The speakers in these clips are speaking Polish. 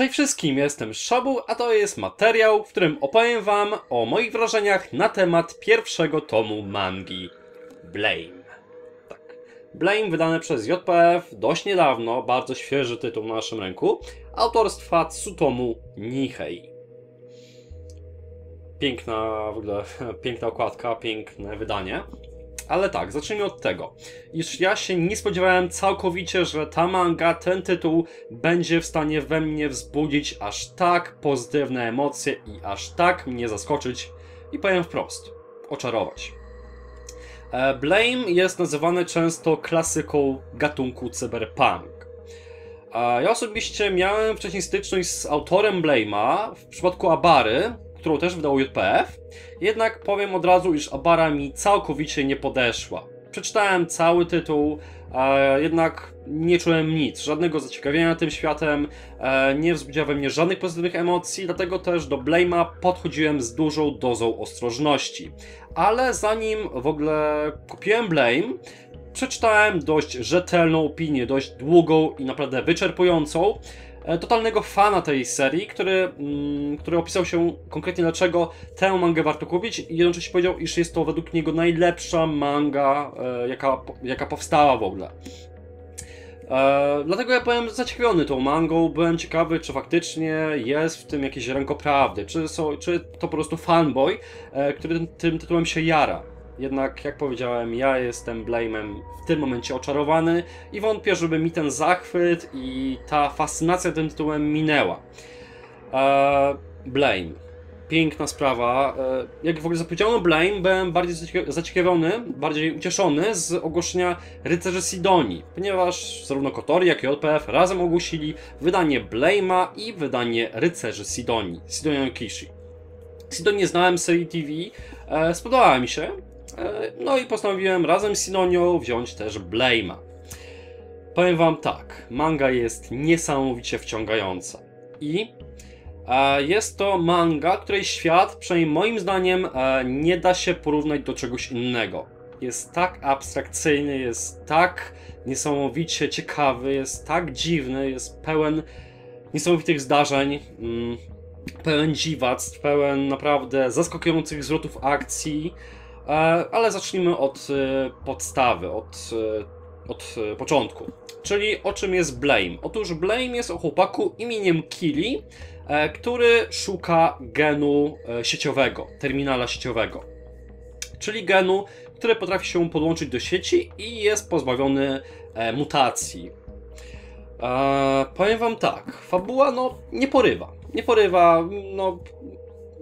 Cześć wszystkim, jestem Szabu, a to jest materiał, w którym opowiem wam o moich wrażeniach na temat pierwszego tomu mangi Blame. Tak. Blame wydane przez JPF dość niedawno, bardzo świeży tytuł na naszym rynku, autorstwa Tsutomu Nihei. Piękna, w ogóle, piękna okładka, piękne wydanie. Ale tak, zacznijmy od tego, iż ja się nie spodziewałem całkowicie, że ta manga, ten tytuł będzie w stanie we mnie wzbudzić aż tak pozytywne emocje i aż tak mnie zaskoczyć i powiem wprost, oczarować. E, Blame jest nazywany często klasyką gatunku cyberpunk. E, Ja osobiście miałem wcześniej styczność z autorem Blame'a w przypadku Abary, którą też wydał JPF, jednak powiem od razu, iż Abara mi całkowicie nie podeszła. Przeczytałem cały tytuł, e, jednak nie czułem nic, żadnego zaciekawienia tym światem, e, nie wzbudziła we mnie żadnych pozytywnych emocji, dlatego też do Blame'a podchodziłem z dużą dozą ostrożności. Ale zanim w ogóle kupiłem Blame, przeczytałem dość rzetelną opinię, dość długą i naprawdę wyczerpującą, totalnego fana tej serii, który, mm, który opisał się konkretnie dlaczego tę mangę warto kupić i jednocześnie powiedział, iż jest to według niego najlepsza manga, e, jaka, jaka powstała w ogóle. E, dlatego ja byłem zaciekawiony tą mangą, byłem ciekawy, czy faktycznie jest w tym jakieś ręko prawdy, czy, są, czy to po prostu fanboy, e, który tym tytułem się jara. Jednak, jak powiedziałem, ja jestem Blame'em w tym momencie oczarowany i wątpię, żeby mi ten zachwyt i ta fascynacja tym tytułem minęła. Eee, Blame. Piękna sprawa. Eee, jak w ogóle zapowiedziano Blame, byłem bardziej zacieka- zaciekawiony, bardziej ucieszony z ogłoszenia Rycerzy Sidonii, ponieważ zarówno Kotori, jak i JPF razem ogłosili wydanie Blame'a i wydanie Rycerzy Sidonii, Sidonia Kishi. Sidonię znałem z serii TV, e, spodobała mi się, no i postanowiłem razem z Sidonią wziąć też Blame'a. Powiem wam tak, manga jest niesamowicie wciągająca i e, jest to manga, której świat, przynajmniej moim zdaniem, e, nie da się porównać do czegoś innego. Jest tak abstrakcyjny, jest tak niesamowicie ciekawy, jest tak dziwny, jest pełen niesamowitych zdarzeń. Mm, pełen dziwactw, pełen naprawdę zaskakujących zwrotów akcji, e, ale zacznijmy od e, podstawy, od, e, od e, początku. Czyli o czym jest Blame? Otóż Blame jest o chłopaku imieniem Kili, e, który szuka genu e, sieciowego, terminala sieciowego. Czyli genu, który potrafi się podłączyć do sieci i jest pozbawiony e, mutacji. E, powiem wam tak, fabuła no nie porywa. Nie porywa, no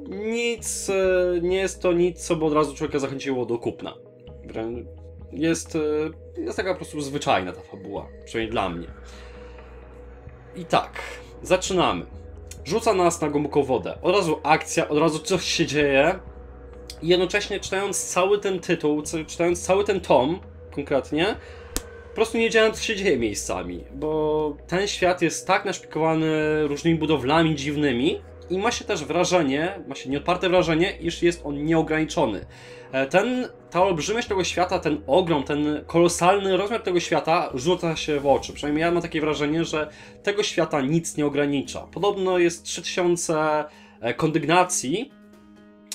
nic, e, nie jest to nic, co by od razu człowieka zachęciło do kupna. Jest, e, jest taka po prostu zwyczajna ta fabuła, przynajmniej dla mnie. I tak, zaczynamy. Rzuca nas na głęboką wodę. Od razu akcja, od razu coś się dzieje. I jednocześnie czytając cały ten tytuł, czytając cały ten tom konkretnie, po prostu nie wiedziałem, co się dzieje miejscami, bo ten świat jest tak naszpikowany różnymi budowlami dziwnymi i ma się też wrażenie, ma się nieodparte wrażenie, iż jest on nieograniczony. E, Ten, ta olbrzymiość tego świata, ten ogrom, ten kolosalny rozmiar tego świata rzuca się w oczy. Przynajmniej ja mam takie wrażenie, że tego świata nic nie ogranicza. Podobno jest 3000 e, kondygnacji,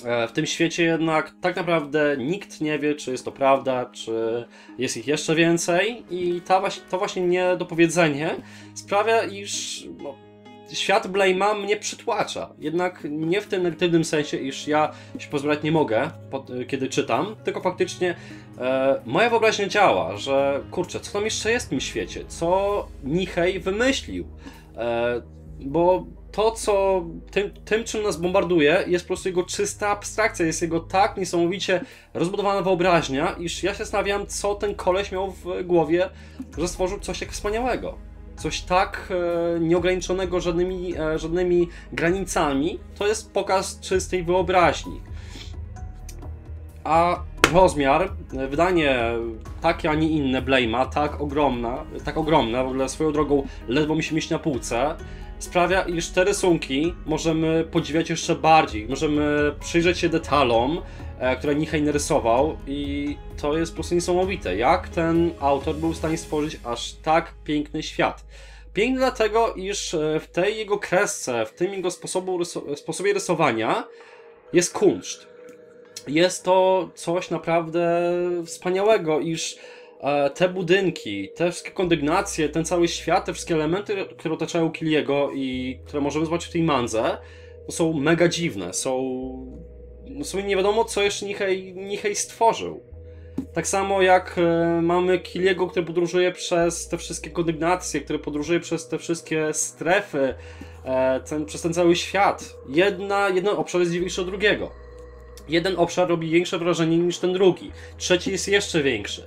E, W tym świecie jednak tak naprawdę nikt nie wie, czy jest to prawda, czy jest ich jeszcze więcej i ta to właśnie niedopowiedzenie sprawia, iż no, świat Blame'a mnie przytłacza. Jednak nie w tym negatywnym sensie, iż ja się pozwalać nie mogę, pod, kiedy czytam, tylko faktycznie e, moja wyobraźnia działa, że kurczę, co tam jeszcze jest w tym świecie? Co Nihei wymyślił? E, bo to, co tym, tym, czym nas bombarduje, jest po prostu jego czysta abstrakcja, jest jego tak niesamowicie rozbudowana wyobraźnia, iż ja się zastanawiam, co ten koleś miał w głowie, że stworzył coś tak wspaniałego. Coś tak e, nieograniczonego żadnymi, e, żadnymi granicami. To jest pokaz czystej wyobraźni. A rozmiar, wydanie takie, a nie inne Blame'a, tak ogromna, tak ogromne, w ogóle swoją drogą ledwo mi się mieści na półce, sprawia, iż te rysunki możemy podziwiać jeszcze bardziej. Możemy przyjrzeć się detalom, e, które Nihei narysował i to jest po prostu niesamowite, jak ten autor był w stanie stworzyć aż tak piękny świat. Piękny dlatego, iż e, w tej jego kresce, w tym jego sposobu, sposobie rysowania jest kunszt. Jest to coś naprawdę wspaniałego, iż e, te budynki, te wszystkie kondygnacje, ten cały świat, te wszystkie elementy, które otaczają Kiliego i które możemy zobaczyć w tej manze, są mega dziwne, są... No sobie nie wiadomo, co jeszcze Nihei, Nihei stworzył. Tak samo jak e, mamy Kiliego, który podróżuje przez te wszystkie kondygnacje, który podróżuje przez te wszystkie strefy, e, ten, przez ten cały świat. Jedna, jeden obszar jest dziwniejszy od drugiego. Jeden obszar robi większe wrażenie niż ten drugi. Trzeci jest jeszcze większy.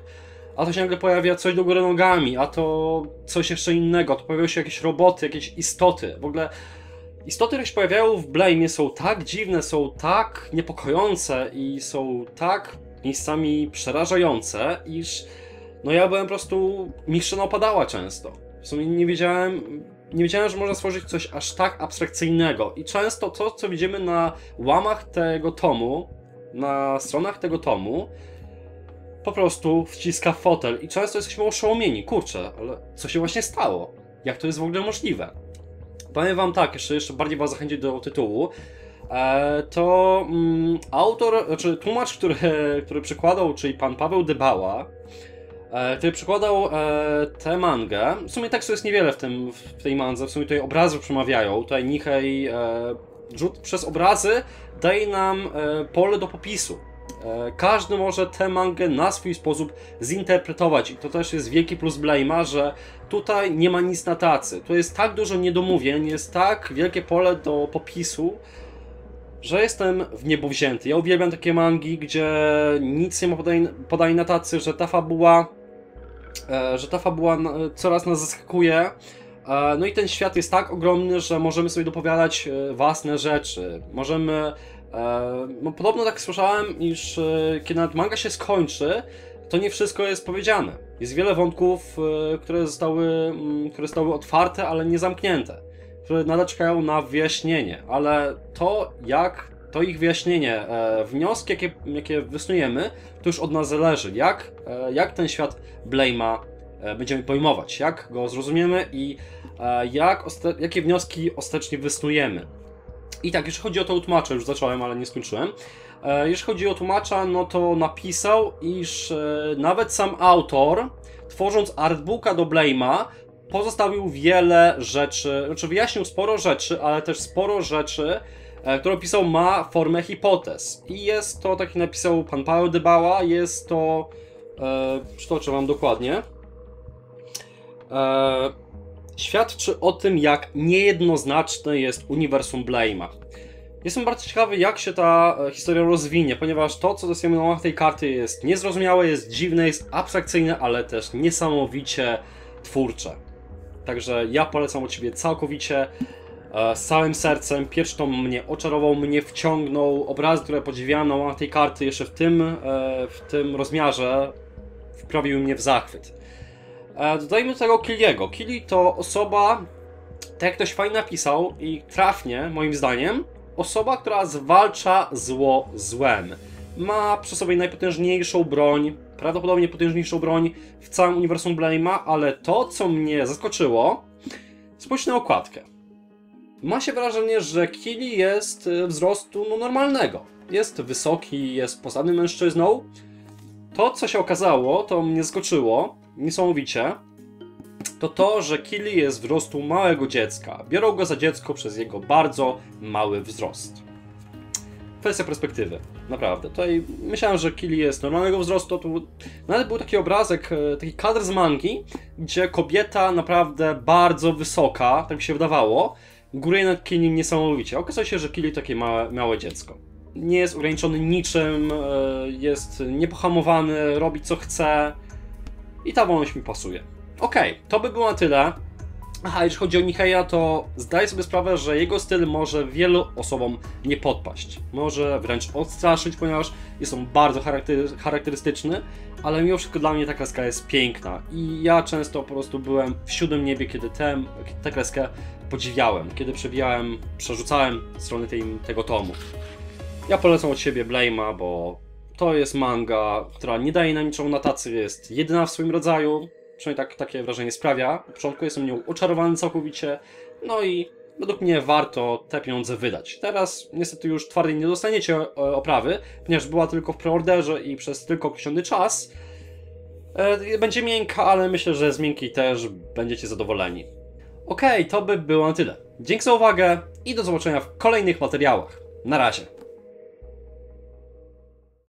A to się nagle pojawia coś do góry nogami, a to coś jeszcze innego. To pojawiają się jakieś roboty, jakieś istoty. W ogóle istoty, które się pojawiają w Blame są tak dziwne, są tak niepokojące i są tak miejscami przerażające, iż no ja byłem po prostu mistrzem opadała często. W sumie nie wiedziałem, nie wiedziałem, że można stworzyć coś aż tak abstrakcyjnego. I często to, co widzimy na łamach tego tomu, na stronach tego tomu, po prostu wciska fotel i często jesteśmy oszołomieni. Kurczę, ale co się właśnie stało? Jak to jest w ogóle możliwe? Powiem wam tak, jeszcze, jeszcze bardziej was zachęcić do tytułu. E, to mm, autor, znaczy tłumacz, który, który przykładał, czyli pan Paweł Dybała, który przykładał e, tę mangę. W sumie tekstu jest niewiele w, tym, w tej mandze, w sumie tutaj obrazy przemawiają. Tutaj Nichej rzut przez obrazy daje nam pole do popisu. Każdy może tę mangę na swój sposób zinterpretować i to też jest wielki plus Blame'a, że tutaj nie ma nic na tacy. Tu jest tak dużo niedomówień, jest tak wielkie pole do popisu, że jestem w niebo wzięty. Ja uwielbiam takie mangi, gdzie nic nie ma podaj, podaj na tacy, że ta fabuła e, że ta fabuła coraz nas zaskakuje. E, no i ten świat jest tak ogromny, że możemy sobie dopowiadać e, własne rzeczy. Możemy no podobno tak słyszałem, iż kiedy nawet manga się skończy, to nie wszystko jest powiedziane. Jest wiele wątków, które zostały, które zostały otwarte, ale nie zamknięte które nadal czekają na wyjaśnienie, ale to jak to ich wyjaśnienie, e, wnioski jakie, jakie wysnujemy, to już od nas zależy, jak, e, jak ten świat Blame'a e, będziemy pojmować, jak go zrozumiemy i e, jak jakie wnioski ostatecznie wysnujemy. I tak, jeśli chodzi o to tłumacza, już zacząłem, ale nie skończyłem. E, jeśli chodzi o tłumacza, no to napisał, iż e, nawet sam autor, tworząc artbooka do Blame'a, pozostawił wiele rzeczy, znaczy wyjaśnił sporo rzeczy, ale też sporo rzeczy, e, które opisał, ma formę hipotez. I jest to, tak jak napisał pan Paweł Dybała, jest to, e, przytoczę wam dokładnie, e, świadczy o tym, jak niejednoznaczne jest uniwersum Blame'a. Jestem bardzo ciekawy, jak się ta e, historia rozwinie, ponieważ to, co dostajemy na łamach tej karty jest niezrozumiałe, jest dziwne, jest abstrakcyjne, ale też niesamowicie twórcze. Także ja polecam od Ciebie całkowicie, z całym sercem. Tom mnie oczarował, mnie wciągnął. Obrazy, które podziwiano na tej karty jeszcze w tym, e, w tym rozmiarze wprawiły mnie w zachwyt. E, dodajmy do tego Kiliego. Kili to osoba, tak jak ktoś fajnie napisał i trafnie, moim zdaniem, osoba, która zwalcza zło złem. Ma przy sobie najpotężniejszą broń, prawdopodobnie potężniejszą broń w całym uniwersum Blame'a, ale to, co mnie zaskoczyło, spójrz na okładkę. Ma się wrażenie, że Kili jest e, wzrostu no, normalnego. Jest wysoki, jest posadnym mężczyzną. To, co się okazało, to mnie zaskoczyło niesamowicie, to to, że Kili jest wzrostu małego dziecka. Biorą go za dziecko przez jego bardzo mały wzrost. Kwestia perspektywy. Naprawdę. Tutaj myślałem, że Kili jest normalnego wzrostu. Tu nawet był taki obrazek, e, taki kadr z mangi, gdzie kobieta naprawdę bardzo wysoka, tak mi się wydawało, góruje nad Kilim niesamowicie. Okazało się, że Kili takie małe, małe dziecko. Nie jest ograniczony niczym, e, jest niepohamowany, robi co chce i ta wolność mi pasuje. Okej, okay, to by było na tyle. Aha, jeśli chodzi o Nicheja, to zdaję sobie sprawę, że jego styl może wielu osobom nie podpaść. Może wręcz odstraszyć, ponieważ jest on bardzo charakterystyczny, ale mimo wszystko dla mnie ta kreska jest piękna. I ja często po prostu byłem w siódmym niebie, kiedy tę, kreskę podziwiałem, kiedy przewijałem, przerzucałem strony tej, tego tomu. Ja polecam od siebie Blame'a, bo to jest manga, która nie daje na niczą na tacy, jest jedyna w swoim rodzaju, Przynajmniej tak, takie wrażenie sprawia. Na początku jestem nią oczarowany całkowicie. No i według mnie warto te pieniądze wydać. Teraz niestety już twardej nie dostaniecie e, oprawy, ponieważ była tylko w preorderze i przez tylko określony czas. E, Będzie miękka, ale myślę, że z miękkiej też będziecie zadowoleni. Okej, to by było na tyle. Dzięki za uwagę i do zobaczenia w kolejnych materiałach. Na razie.